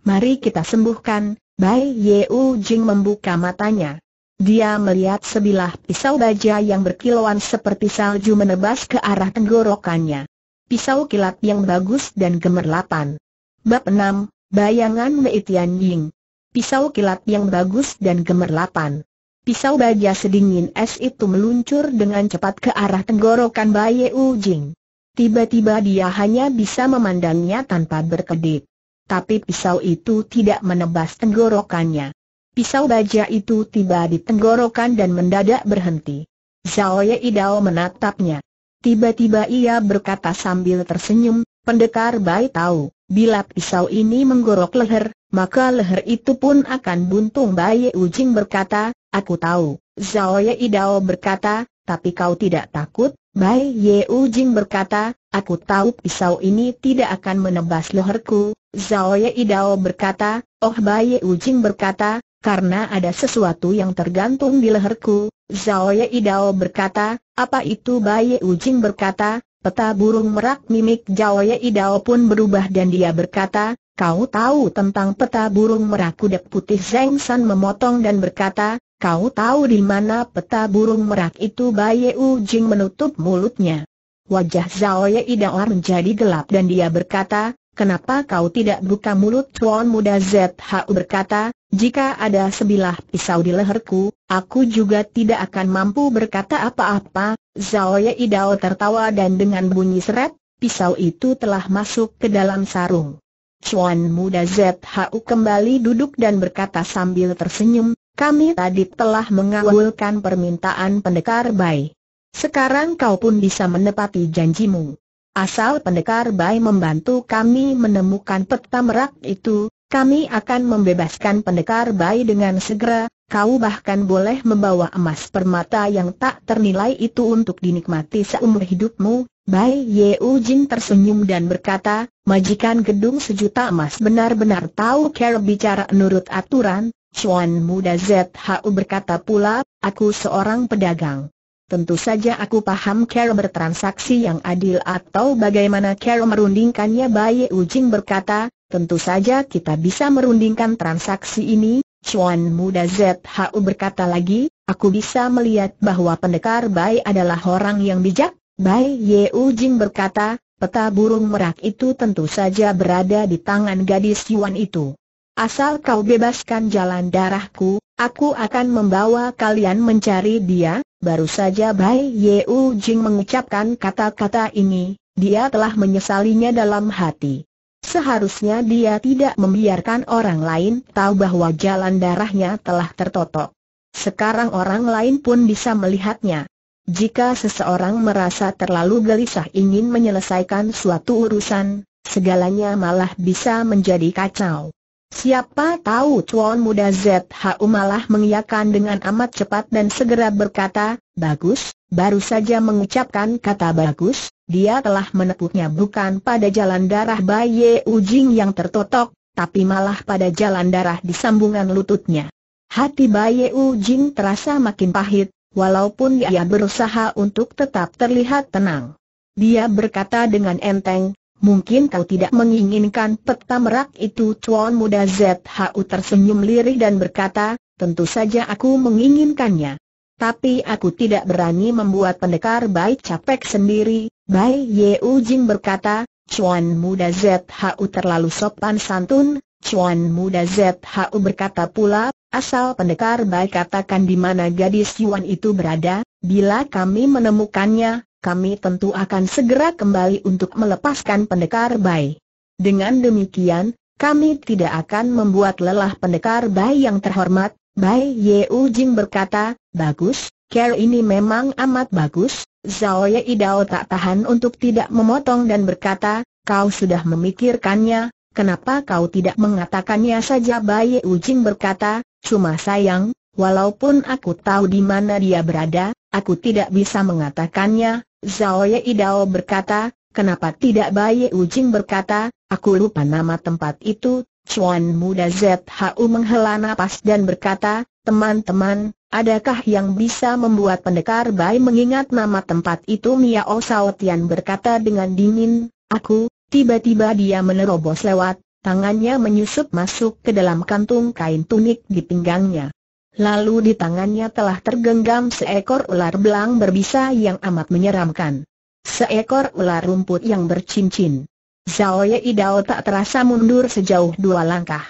Mari kita sembuhkan, Bai Yeu Jing membuka matanya. Dia melihat sebilah pisau baja yang berkilauan seperti salju menebas ke arah tenggorokannya. Pisau kilat yang bagus dan gemerlapan. Bab 6, Bayangan Meitian Ying. Pisau kilat yang bagus dan gemerlapan. Pisau baja sedingin es itu meluncur dengan cepat ke arah tenggorokan Baye Ujing. Tiba-tiba dia hanya bisa memandangnya tanpa berkedip. Tapi pisau itu tidak menebas tenggorokannya. Pisau baja itu tiba di tenggorokan dan mendadak berhenti. Zhao Idao menatapnya. Tiba-tiba ia berkata sambil tersenyum, pendekar Bai tahu, bila pisau ini menggorok leher, maka leher itu pun akan buntung Bai Ujing berkata, Aku tahu, Zhao Idao berkata, tapi kau tidak takut? Bai Ye Jing berkata, aku tahu pisau ini tidak akan menebas leherku. Zhao Idao berkata, oh Bai Ye Jing berkata, karena ada sesuatu yang tergantung di leherku. Zhao Idao berkata, apa itu Bai Ye Jing berkata, peta burung merak mimik Zhao Idao pun berubah dan dia berkata, kau tahu tentang peta burung merak kuda putih Zeng San memotong dan berkata, Kau tahu di mana peta burung merak itu Baye Ujing menutup mulutnya. Wajah Zhao Idawar menjadi gelap dan dia berkata, kenapa kau tidak buka mulut Tuan Muda ZHU berkata, jika ada sebilah pisau di leherku, aku juga tidak akan mampu berkata apa-apa. Zhao Idao tertawa dan dengan bunyi seret, pisau itu telah masuk ke dalam sarung. Chuan Muda ZHU kembali duduk dan berkata sambil tersenyum, kami tadi telah mengawulkan permintaan pendekar Bai. Sekarang kau pun bisa menepati janjimu. Asal pendekar Bai membantu kami menemukan peta merak itu, kami akan membebaskan pendekar bayi dengan segera, kau bahkan boleh membawa emas permata yang tak ternilai itu untuk dinikmati seumur hidupmu. Bai Yeu Jin tersenyum dan berkata, majikan gedung sejuta emas benar-benar tahu cara bicara menurut aturan, Chuan Muda ZHU berkata pula, aku seorang pedagang. Tentu saja aku paham cara bertransaksi yang adil atau bagaimana cara merundingkannya Bai Ujing berkata, Tentu saja kita bisa merundingkan transaksi ini, Chuan Muda ZHU berkata lagi, aku bisa melihat bahwa pendekar Bai adalah orang yang bijak. Bai Yeu Jing berkata, peta burung merak itu tentu saja berada di tangan gadis Yuan itu. Asal kau bebaskan jalan darahku, aku akan membawa kalian mencari dia. Baru saja Bai Yeu Jing mengucapkan kata-kata ini, dia telah menyesalinya dalam hati. Seharusnya dia tidak membiarkan orang lain tahu bahwa jalan darahnya telah tertotok. Sekarang orang lain pun bisa melihatnya. Jika seseorang merasa terlalu gelisah ingin menyelesaikan suatu urusan, segalanya malah bisa menjadi kacau. Siapa tahu Tuan Muda ZHU malah mengiyakan dengan amat cepat dan segera berkata, bagus, baru saja mengucapkan kata bagus, dia telah menepuhnya bukan pada jalan darah Baye Ujing yang tertotok, tapi malah pada jalan darah di sambungan lututnya. Hati Baye Ujing terasa makin pahit, walaupun ia berusaha untuk tetap terlihat tenang. Dia berkata dengan enteng, mungkin kau tidak menginginkan peta merak itu Tuan Muda ZHU tersenyum lirih dan berkata, tentu saja aku menginginkannya. Tapi aku tidak berani membuat pendekar baik capek sendiri, Bai Yeu Jing berkata, Chuan Muda ZHU terlalu sopan santun, Chuan Muda ZHU berkata pula, asal pendekar baik katakan di mana gadis Yuan itu berada, bila kami menemukannya, kami tentu akan segera kembali untuk melepaskan pendekar baik. Dengan demikian, kami tidak akan membuat lelah pendekar baik yang terhormat, Bai Yeu Jing berkata, bagus, care ini memang amat bagus, Zhao Ye Idao tak tahan untuk tidak memotong dan berkata, kau sudah memikirkannya, kenapa kau tidak mengatakannya saja? Bai Yeu Jing berkata, cuma sayang, walaupun aku tahu di mana dia berada, aku tidak bisa mengatakannya, Zhao Ye Idao berkata, kenapa tidak? Bai Yeu Jing berkata, aku lupa nama tempat itu, Chuan Muda ZHU menghela napas dan berkata, teman-teman, adakah yang bisa membuat pendekar Bai mengingat nama tempat itu? Miao Saotian berkata dengan dingin, aku, tiba-tiba dia menerobos lewat, tangannya menyusup masuk ke dalam kantung kain tunik di pinggangnya. Lalu di tangannya telah tergenggam seekor ular belang berbisa yang amat menyeramkan. Seekor ular rumput yang bercincin. Zhao Ye Idao tak terasa mundur sejauh dua langkah.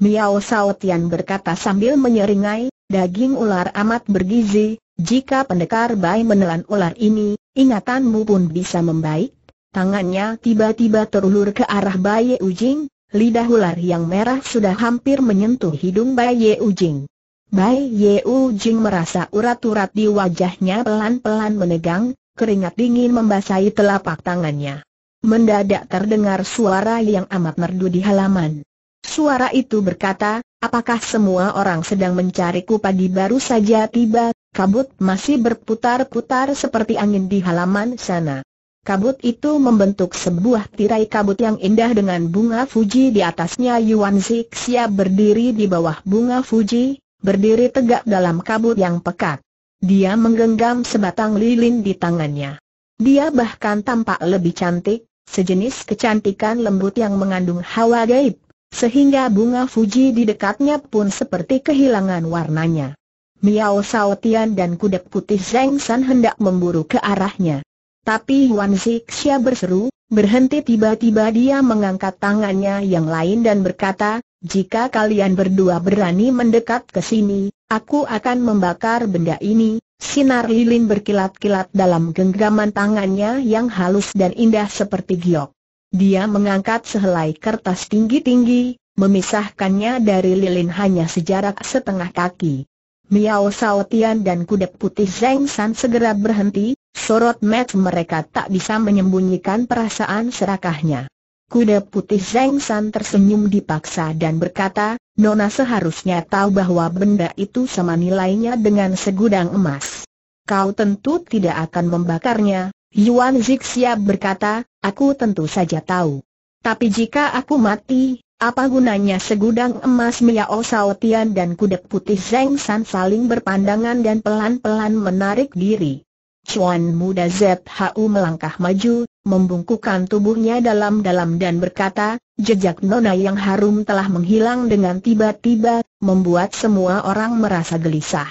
Miao Sao Tian berkata sambil menyeringai, daging ular amat bergizi, jika pendekar Bai menelan ular ini, ingatanmu pun bisa membaik. Tangannya tiba-tiba terulur ke arah Bai Ujing, lidah ular yang merah sudah hampir menyentuh hidung Bai Ujing. Bai Ujing merasa urat-urat di wajahnya pelan-pelan menegang, keringat dingin membasahi telapak tangannya. Mendadak terdengar suara yang amat merdu di halaman. Suara itu berkata, apakah semua orang sedang mencariku pagi baru saja tiba, kabut masih berputar-putar seperti angin di halaman sana. Kabut itu membentuk sebuah tirai kabut yang indah dengan bunga Fuji di atasnya Yuan siap berdiri di bawah bunga Fuji, berdiri tegak dalam kabut yang pekat. Dia menggenggam sebatang lilin di tangannya. Dia bahkan tampak lebih cantik, sejenis kecantikan lembut yang mengandung hawa gaib, sehingga bunga Fuji di dekatnya pun seperti kehilangan warnanya. Miao Sao Tian dan kuda putih Zeng San hendak memburu ke arahnya. Tapi Yuan Zixia berseru, berhenti tiba-tiba dia mengangkat tangannya yang lain dan berkata, jika kalian berdua berani mendekat ke sini, aku akan membakar benda ini. Sinar lilin berkilat-kilat dalam genggaman tangannya yang halus dan indah seperti giok. Dia mengangkat sehelai kertas tinggi-tinggi, memisahkannya dari lilin hanya sejarak setengah kaki. Miao Saotian dan kuda putih Zeng San segera berhenti, sorot mata mereka tak bisa menyembunyikan perasaan serakahnya. Kuda putih Zeng San tersenyum dipaksa dan berkata, Nona seharusnya tahu bahwa benda itu sama nilainya dengan segudang emas. Kau tentu tidak akan membakarnya, Yuan Zixia berkata, aku tentu saja tahu. Tapi jika aku mati, apa gunanya segudang emas Miao Saotian dan kuda putih Zeng San saling berpandangan dan pelan-pelan menarik diri. Chuan muda ZHU melangkah maju, membungkukkan tubuhnya dalam-dalam dan berkata, jejak nona yang harum telah menghilang dengan tiba-tiba, membuat semua orang merasa gelisah.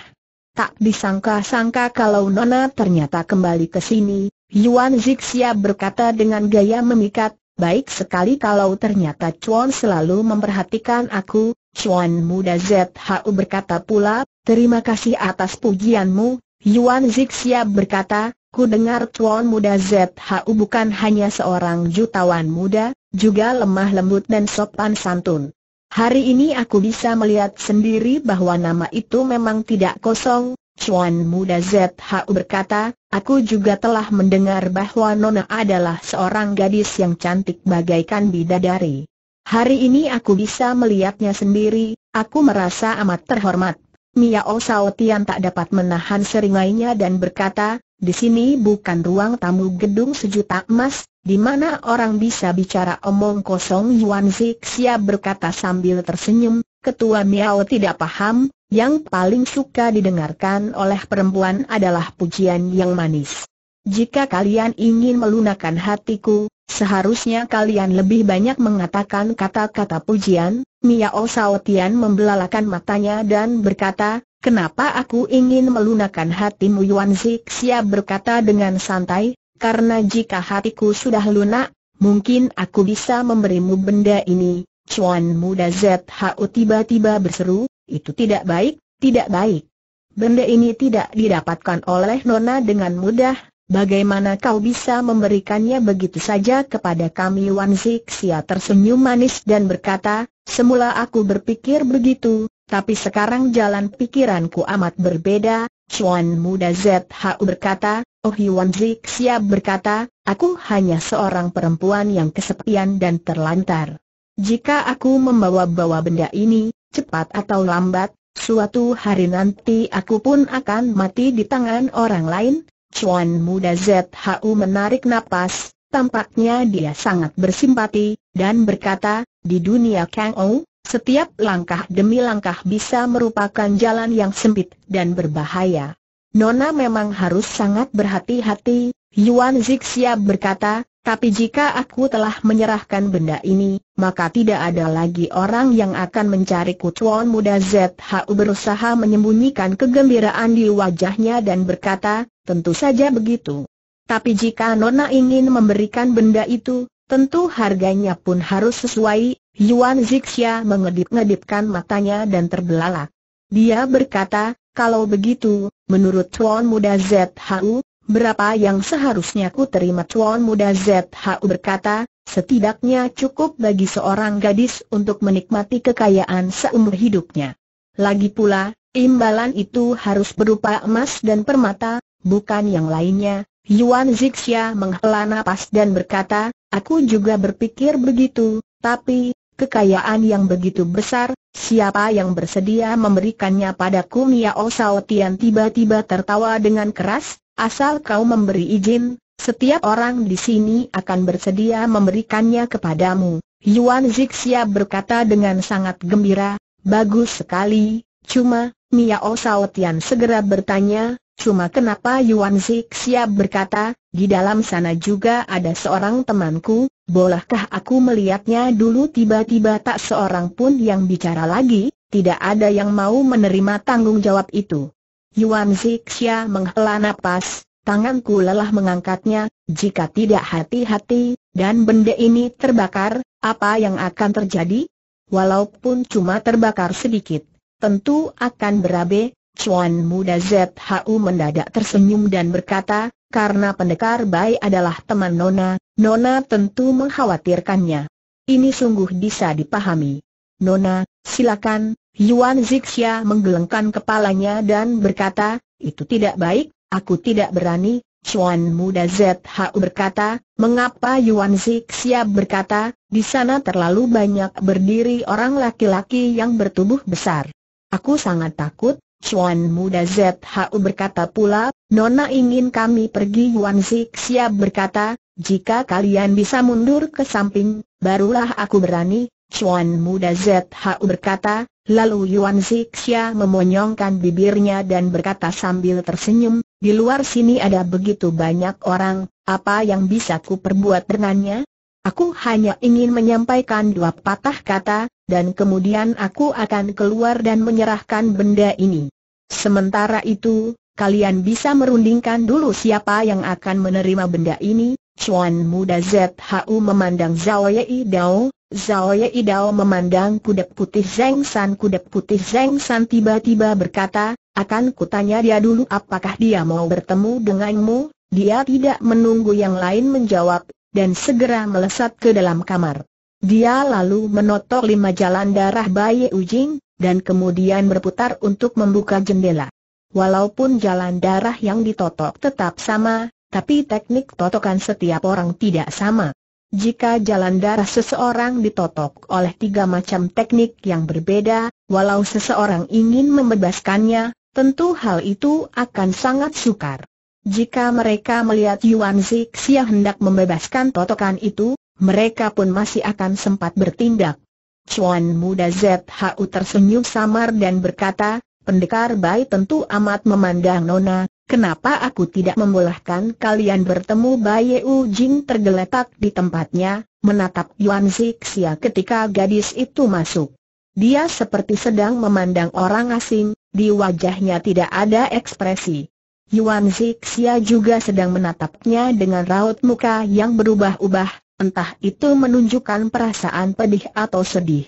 Tak disangka-sangka kalau nona ternyata kembali ke sini, Yuan Zixia berkata dengan gaya memikat, baik sekali kalau ternyata Chuan selalu memperhatikan aku, Chuan muda ZHU berkata pula, terima kasih atas pujianmu, Yuan Zixia berkata, ku dengar tuan muda ZHU bukan hanya seorang jutawan muda, juga lemah lembut dan sopan santun. Hari ini aku bisa melihat sendiri bahwa nama itu memang tidak kosong, Chuan muda ZHU berkata, aku juga telah mendengar bahwa Nona adalah seorang gadis yang cantik bagaikan bidadari. Hari ini aku bisa melihatnya sendiri, aku merasa amat terhormat. Miao Sao Tian tak dapat menahan seringainya dan berkata, di sini bukan ruang tamu gedung sejuta emas, di mana orang bisa bicara omong kosong Yuan Zixia berkata sambil tersenyum, ketua Miao tidak paham, yang paling suka didengarkan oleh perempuan adalah pujian yang manis. Jika kalian ingin melunakkan hatiku, seharusnya kalian lebih banyak mengatakan kata-kata pujian, Miao Saotian membelalakan matanya dan berkata, Kenapa aku ingin melunakkan hatimu Yuan Zixia berkata dengan santai, karena jika hatiku sudah lunak, mungkin aku bisa memberimu benda ini. Chuan muda ZHU tiba-tiba berseru, itu tidak baik, tidak baik. Benda ini tidak didapatkan oleh Nona dengan mudah, Bagaimana kau bisa memberikannya begitu saja kepada kami Wan Zixia tersenyum manis dan berkata, semula aku berpikir begitu, tapi sekarang jalan pikiranku amat berbeda, Chuan muda ZHU berkata, Oh Yuan Zixia berkata, aku hanya seorang perempuan yang kesepian dan terlantar. Jika aku membawa-bawa benda ini, cepat atau lambat, suatu hari nanti aku pun akan mati di tangan orang lain, Chuan muda ZHU menarik napas, tampaknya dia sangat bersimpati, dan berkata, di dunia Kang Ou, setiap langkah demi langkah bisa merupakan jalan yang sempit dan berbahaya. Nona memang harus sangat berhati-hati, Yuan Zixia berkata, tapi jika aku telah menyerahkan benda ini, maka tidak ada lagi orang yang akan mencari Tuan muda ZHU berusaha menyembunyikan kegembiraan di wajahnya dan berkata, tentu saja begitu. Tapi jika Nona ingin memberikan benda itu, tentu harganya pun harus sesuai, Yuan Zixia mengedip-ngedipkan matanya dan terbelalak. Dia berkata, kalau begitu, menurut Tuan muda ZHU, Berapa yang seharusnya ku terima Tuan Muda ZHU berkata, setidaknya cukup bagi seorang gadis untuk menikmati kekayaan seumur hidupnya. Lagi pula, imbalan itu harus berupa emas dan permata, bukan yang lainnya. Yuan Zixia menghela napas dan berkata, aku juga berpikir begitu, tapi, kekayaan yang begitu besar, siapa yang bersedia memberikannya padaku Miao Sao Tian tiba-tiba tertawa dengan keras, Asal kau memberi izin, setiap orang di sini akan bersedia memberikannya kepadamu. Yuan Zixia berkata dengan sangat gembira, bagus sekali, cuma, Miao Saotian segera bertanya, cuma kenapa Yuan Zixia berkata, di dalam sana juga ada seorang temanku, bolehkah aku melihatnya dulu tiba-tiba tak seorang pun yang bicara lagi, tidak ada yang mau menerima tanggung jawab itu. Yuan Zixia menghela napas, tanganku lelah mengangkatnya, jika tidak hati-hati, dan benda ini terbakar, apa yang akan terjadi? Walaupun cuma terbakar sedikit, tentu akan berabe, Chuan muda ZHU mendadak tersenyum dan berkata, karena pendekar Bai adalah teman Nona, Nona tentu mengkhawatirkannya. Ini sungguh bisa dipahami. Nona, silakan, Yuan Zixia menggelengkan kepalanya dan berkata, itu tidak baik, aku tidak berani, Chuan muda ZHU berkata, mengapa Yuan Zixia berkata, di sana terlalu banyak berdiri orang laki-laki yang bertubuh besar. Aku sangat takut, Chuan muda ZHU berkata pula, Nona ingin kami pergi. Yuan Zixia berkata, jika kalian bisa mundur ke samping, barulah aku berani, Chuan muda ZHU berkata, Lalu Yuan Zixia memonyongkan bibirnya dan berkata sambil tersenyum, di luar sini ada begitu banyak orang, apa yang bisa ku perbuat dengannya? Aku hanya ingin menyampaikan dua patah kata, dan kemudian aku akan keluar dan menyerahkan benda ini. Sementara itu, kalian bisa merundingkan dulu siapa yang akan menerima benda ini, Chuan muda ZHU memandang Zhao Yei Dao, Zhao Yei Dao memandang kuda putih Zeng San Kuda putih Zeng San tiba-tiba berkata, akan kutanya dia dulu apakah dia mau bertemu denganmu, dia tidak menunggu yang lain menjawab, dan segera melesat ke dalam kamar. Dia lalu menotok lima jalan darah bayi Ujing, dan kemudian berputar untuk membuka jendela. Walaupun jalan darah yang ditotok tetap sama, tapi teknik totokan setiap orang tidak sama. Jika jalan darah seseorang ditotok oleh tiga macam teknik yang berbeda, walau seseorang ingin membebaskannya, tentu hal itu akan sangat sukar. Jika mereka melihat Yuan Zixia hendak membebaskan totokan itu, mereka pun masih akan sempat bertindak. Chuan muda ZHU tersenyum samar dan berkata, pendekar baik tentu amat memandang Nona, Kenapa aku tidak membolehkan kalian bertemu Bai Jing tergeletak di tempatnya, menatap Yuan Zixia ketika gadis itu masuk. Dia seperti sedang memandang orang asing, di wajahnya tidak ada ekspresi. Yuan Zixia juga sedang menatapnya dengan raut muka yang berubah-ubah, entah itu menunjukkan perasaan pedih atau sedih.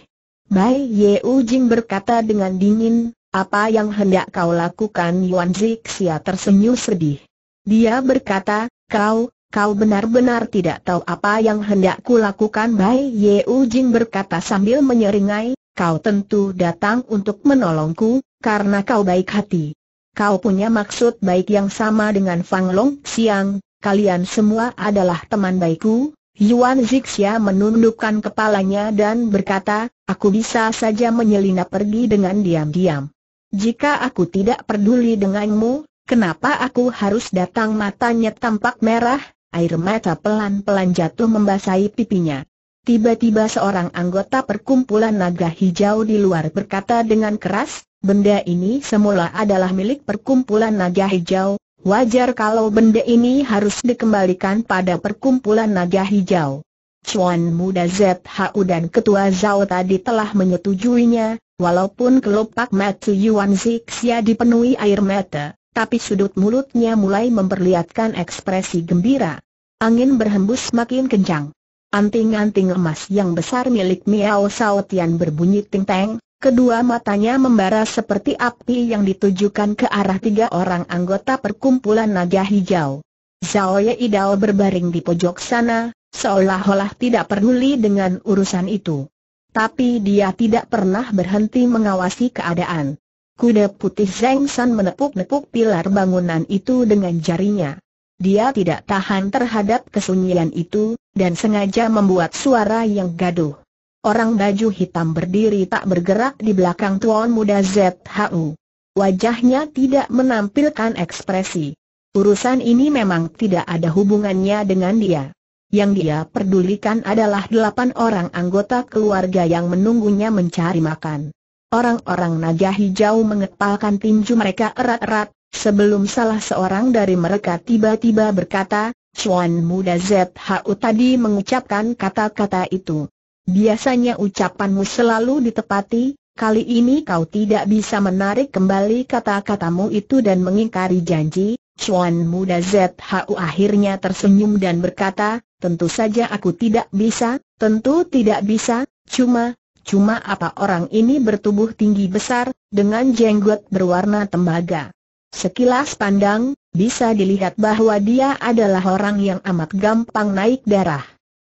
Bai Yeu Jing berkata dengan dingin, apa yang hendak kau lakukan Yuan Zixia tersenyum sedih. Dia berkata, kau, kau benar-benar tidak tahu apa yang hendak lakukan Bai Yeu Jing berkata sambil menyeringai, kau tentu datang untuk menolongku, karena kau baik hati. Kau punya maksud baik yang sama dengan Fang Long Siang, kalian semua adalah teman baikku, Yuan Zixia menundukkan kepalanya dan berkata, aku bisa saja menyelinap pergi dengan diam-diam. Jika aku tidak peduli denganmu, kenapa aku harus datang matanya tampak merah, air mata pelan-pelan jatuh membasahi pipinya. Tiba-tiba seorang anggota perkumpulan naga hijau di luar berkata dengan keras, benda ini semula adalah milik perkumpulan naga hijau, wajar kalau benda ini harus dikembalikan pada perkumpulan naga hijau. Chuan muda ZHU dan ketua Zhao tadi telah menyetujuinya, Walaupun kelopak mata Yuan Zixia dipenuhi air mata, tapi sudut mulutnya mulai memperlihatkan ekspresi gembira. Angin berhembus makin kencang. Anting-anting emas yang besar milik Miao Saotian berbunyi ting-teng, kedua matanya membara seperti api yang ditujukan ke arah tiga orang anggota perkumpulan naga hijau. Zhao Idao berbaring di pojok sana, seolah-olah tidak peduli dengan urusan itu tapi dia tidak pernah berhenti mengawasi keadaan. Kuda putih Zeng San menepuk-nepuk pilar bangunan itu dengan jarinya. Dia tidak tahan terhadap kesunyian itu, dan sengaja membuat suara yang gaduh. Orang baju hitam berdiri tak bergerak di belakang tuan muda ZHU. Wajahnya tidak menampilkan ekspresi. Urusan ini memang tidak ada hubungannya dengan dia. Yang dia pedulikan adalah delapan orang anggota keluarga yang menunggunya mencari makan. Orang-orang naga hijau mengepalkan tinju mereka erat-erat, sebelum salah seorang dari mereka tiba-tiba berkata, Chuan muda ZHU tadi mengucapkan kata-kata itu. Biasanya ucapanmu selalu ditepati, kali ini kau tidak bisa menarik kembali kata-katamu itu dan mengingkari janji, Chuan muda ZHU akhirnya tersenyum dan berkata, tentu saja aku tidak bisa, tentu tidak bisa, cuma, cuma apa orang ini bertubuh tinggi besar, dengan jenggot berwarna tembaga. Sekilas pandang, bisa dilihat bahwa dia adalah orang yang amat gampang naik darah.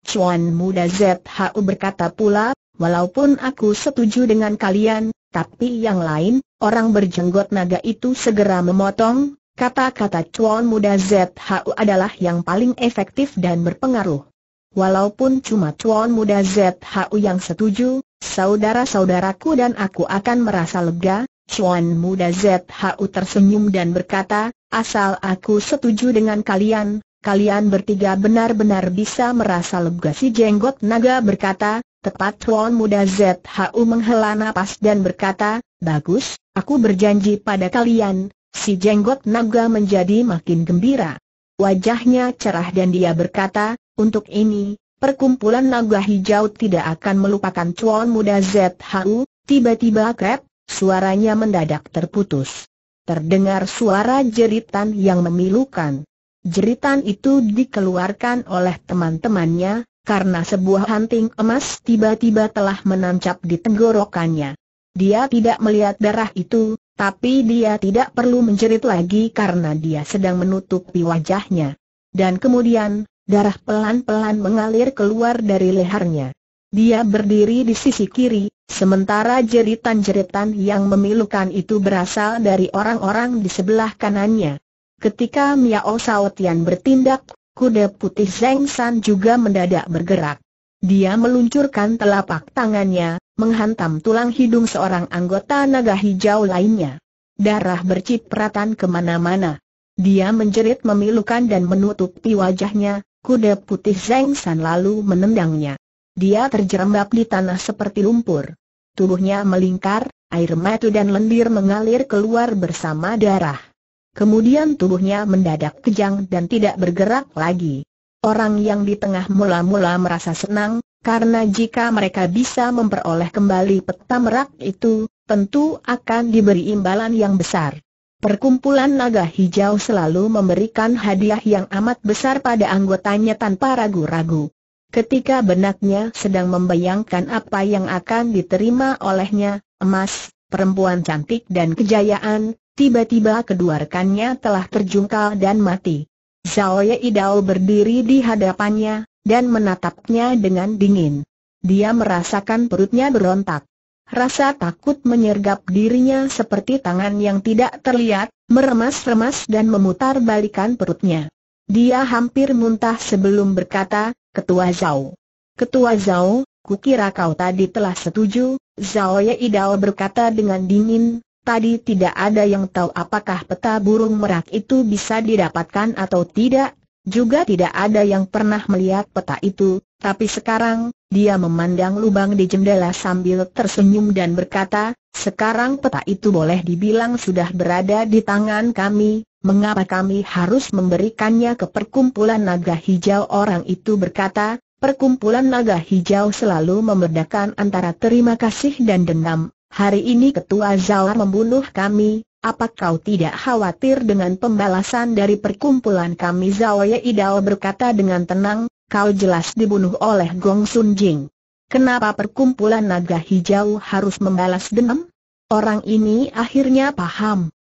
Chuan muda ZHU berkata pula, walaupun aku setuju dengan kalian, tapi yang lain, orang berjenggot naga itu segera memotong, Kata-kata Chuan muda ZHU adalah yang paling efektif dan berpengaruh. Walaupun cuma Chuan muda ZHU yang setuju, saudara-saudaraku dan aku akan merasa lega, Chuan muda ZHU tersenyum dan berkata, asal aku setuju dengan kalian, kalian bertiga benar-benar bisa merasa lega si jenggot naga berkata, tepat Chuan muda ZHU menghela napas dan berkata, bagus, aku berjanji pada kalian, Si jenggot naga menjadi makin gembira. Wajahnya cerah dan dia berkata, untuk ini, perkumpulan naga hijau tidak akan melupakan cuan muda ZHU, tiba-tiba krep, suaranya mendadak terputus. Terdengar suara jeritan yang memilukan. Jeritan itu dikeluarkan oleh teman-temannya, karena sebuah hanting emas tiba-tiba telah menancap di tenggorokannya. Dia tidak melihat darah itu, tapi dia tidak perlu menjerit lagi karena dia sedang menutupi wajahnya. Dan kemudian, darah pelan-pelan mengalir keluar dari lehernya. Dia berdiri di sisi kiri, sementara jeritan-jeritan yang memilukan itu berasal dari orang-orang di sebelah kanannya. Ketika Miao Saotian bertindak, kuda putih Zeng San juga mendadak bergerak. Dia meluncurkan telapak tangannya, menghantam tulang hidung seorang anggota naga hijau lainnya. Darah bercipratan ke mana-mana. Dia menjerit memilukan dan menutupi wajahnya, kuda putih Zeng San lalu menendangnya. Dia terjerembab di tanah seperti lumpur. Tubuhnya melingkar, air mata dan lendir mengalir keluar bersama darah. Kemudian tubuhnya mendadak kejang dan tidak bergerak lagi. Orang yang di tengah mula-mula merasa senang, karena jika mereka bisa memperoleh kembali peta merak itu, tentu akan diberi imbalan yang besar. Perkumpulan naga hijau selalu memberikan hadiah yang amat besar pada anggotanya tanpa ragu-ragu. Ketika benaknya sedang membayangkan apa yang akan diterima olehnya, emas, perempuan cantik dan kejayaan, tiba-tiba kedua rekannya telah terjungkal dan mati. Zhao Idao berdiri di hadapannya, dan menatapnya dengan dingin. Dia merasakan perutnya berontak. Rasa takut menyergap dirinya seperti tangan yang tidak terlihat, meremas-remas dan memutar balikan perutnya. Dia hampir muntah sebelum berkata, Ketua Zhao. Ketua Zhao, kukira kau tadi telah setuju, Zhao Idao berkata dengan dingin, Tadi tidak ada yang tahu apakah peta burung merak itu bisa didapatkan atau tidak, juga tidak ada yang pernah melihat peta itu, tapi sekarang, dia memandang lubang di jendela sambil tersenyum dan berkata, sekarang peta itu boleh dibilang sudah berada di tangan kami, mengapa kami harus memberikannya ke perkumpulan naga hijau? Orang itu berkata, perkumpulan naga hijau selalu membedakan antara terima kasih dan dendam, Hari ini Ketua Zhao membunuh kami, apa kau tidak khawatir dengan pembalasan dari perkumpulan kami Zhao Idao berkata dengan tenang, kau jelas dibunuh oleh Gong Sun Jing. Kenapa perkumpulan naga hijau harus membalas dendam? Orang ini akhirnya paham.